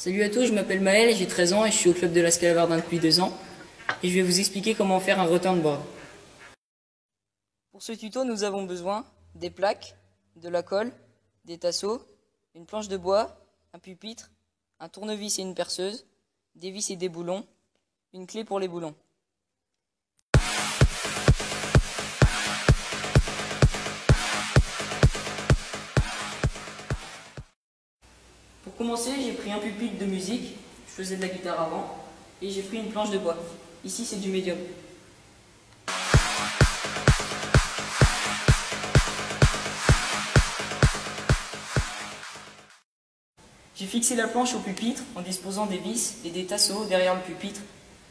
Salut à tous, je m'appelle Maël, j'ai 13 ans et je suis au club de la Scalavardin depuis deux ans. Et je vais vous expliquer comment faire un return board. Pour ce tuto, nous avons besoin des plaques, de la colle, des tasseaux, une planche de bois, un pupitre, un tournevis et une perceuse, des vis et des boulons, une clé pour les boulons. Commencer, j'ai pris un pupitre de musique, je faisais de la guitare avant, et j'ai pris une planche de bois. Ici, c'est du médium. J'ai fixé la planche au pupitre en disposant des vis et des tasseaux derrière le pupitre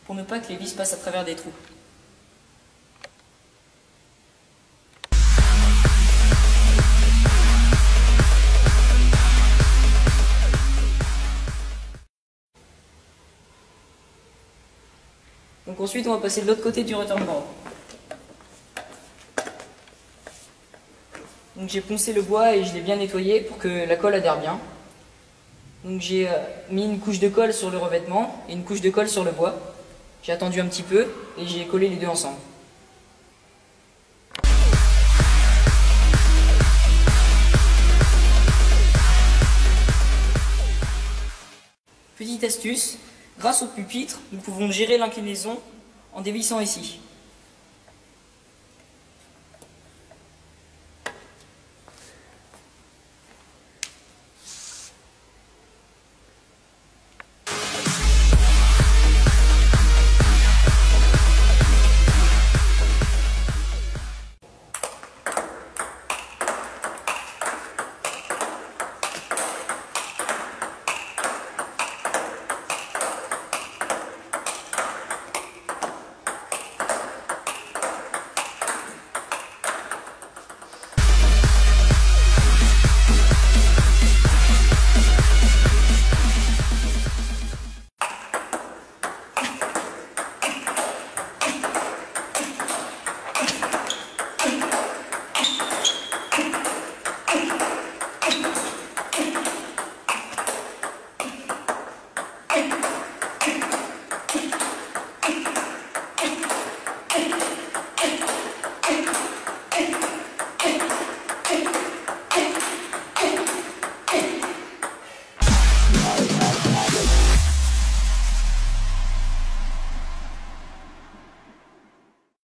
pour ne pas que les vis passent à travers des trous. Ensuite, on va passer de l'autre côté du return board. Donc j'ai poncé le bois et je l'ai bien nettoyé pour que la colle adhère bien. Donc j'ai euh, mis une couche de colle sur le revêtement et une couche de colle sur le bois. J'ai attendu un petit peu et j'ai collé les deux ensemble. Petite astuce, grâce au pupitre, nous pouvons gérer l'inclinaison en dévissant ici.